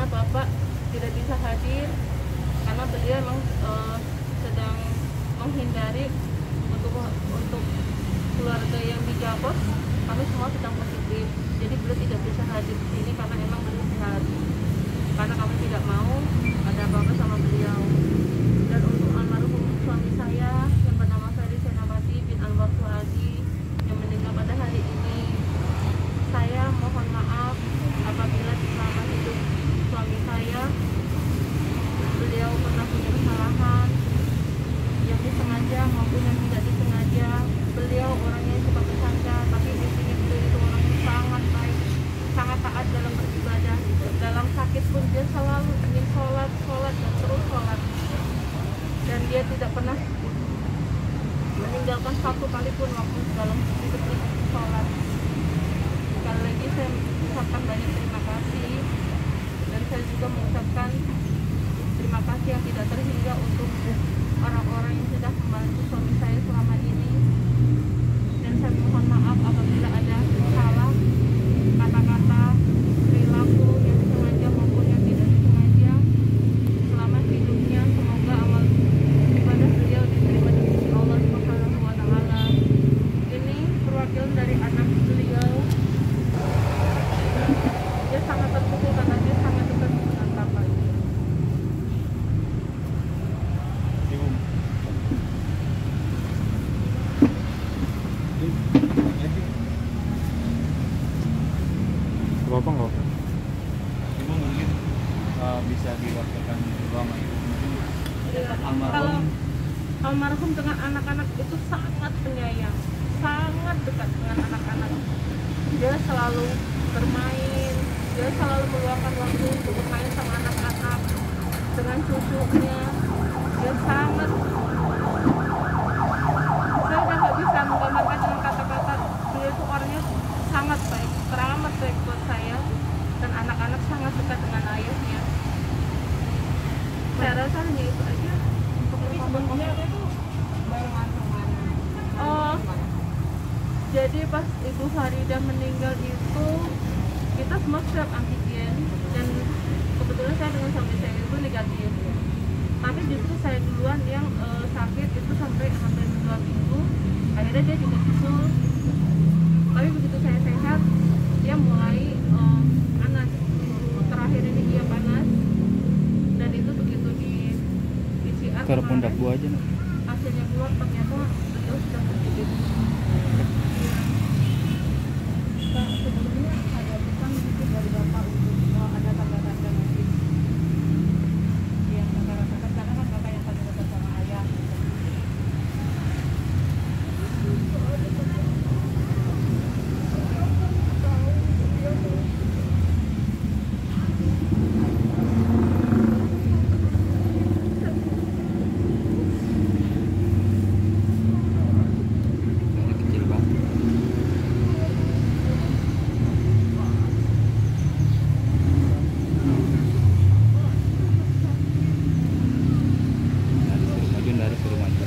karena bapak tidak bisa hadir karena beliau memang uh, eh, sedang menghindari untuk untuk keluarga yang di kami semua sedang positif jadi beliau tidak bisa hadir di sini karena emang belum sehat. Karena kami tidak mau ada apa-apa sama beliau. Dan untuk almarhum suami saya apa nggak apa Ibu mungkin uh, bisa diwakilkan dulu sama ibu almarhum almarhum dengan anak-anak itu sangat penyayang, sangat dekat dengan anak-anak. Dia selalu bermain, dia selalu meluangkan waktu untuk bermain sama anak-anak dengan cucunya. Dia sangat saya udah nggak bisa menggambarkan dengan kata-kata dia itu orangnya sangat baik teramat baik buat saya dan anak-anak sangat dekat dengan ayahnya saya rasa hanya itu aja sebelumnya itu Oh, jadi pas Ibu Farida meninggal itu kita semua swab antigen dan kebetulan saya dengan suami saya itu negatif. Tapi justru saya duluan yang eh, sakit itu sampai hampir dua minggu. Akhirnya dia juga susul. Tapi begitu saya sehat, dia mulai eh, panas. Minggu terakhir ini dia panas. Dan itu begitu di Taruh pundak gua aja nih untuk oh, ada tanda-tanda mungkin yang kakak rasakan karena kan kakak yang paling dekat sama ayah gitu. kecil banget dari suruh maju dari suruh maju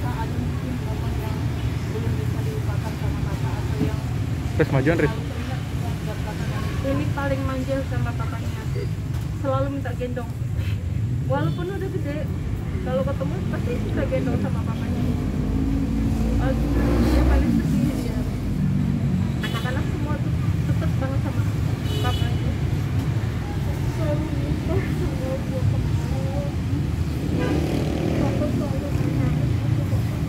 Pak, ada mungkin momen yang belum bisa dilupakan sama kakak atau yang terus majuan dan ini paling manja sama papanya. Selalu minta gendong. Walaupun udah gede kalau ketemu pasti minta gendong sama papanya. Aduh, dia paling sedih dia anak-anak semua tuh tetep banget sama papanya selalu minta sama dia ketemu Papa selalu menangis sama papanya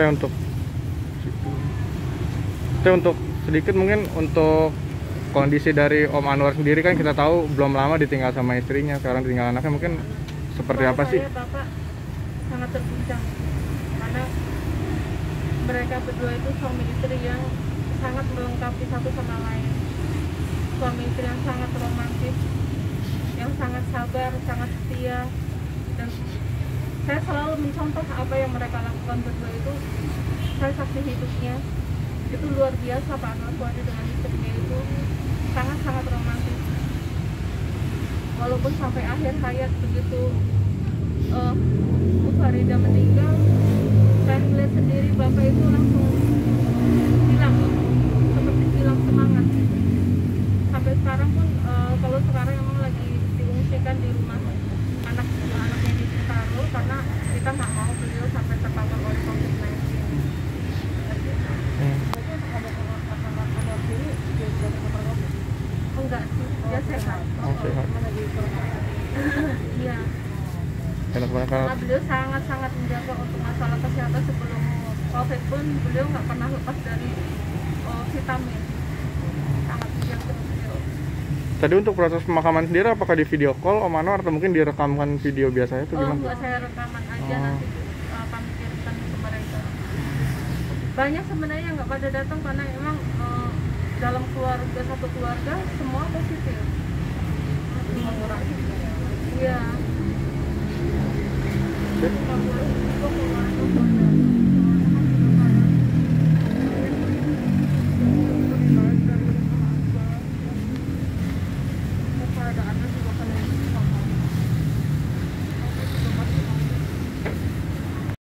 teh untuk teh untuk sedikit mungkin untuk kondisi dari Om Anwar sendiri kan kita tahu belum lama ditinggal sama istrinya sekarang tinggal anaknya mungkin seperti Kalau apa sih saya, Bapak sangat terguncang karena mereka berdua itu suami istri yang sangat melengkapi satu sama lain. Suami istri yang sangat romantis, yang sangat sabar, sangat setia, dan saya selalu mencontoh apa yang mereka lakukan berdua itu. Saya saksi hidupnya. Itu luar biasa Pak Anwar Fuadi dengan istrinya itu sangat-sangat romantis walaupun sampai akhir hayat begitu uh, Bu Farida meninggal saya melihat sendiri bapak itu langsung hilang seperti hilang semangat sampai sekarang pun eh, kalau sekarang Tadi untuk proses pemakaman sendiri apakah di video call Om Anwar atau mungkin direkamkan video biasanya itu oh, gimana? Oh, enggak, saya rekaman aja oh. nanti uh, kami kirimkan ke mereka. Banyak sebenarnya yang nggak pada datang karena emang uh, dalam keluarga satu keluarga semua positif. Gitu ya? Iya. Hmm.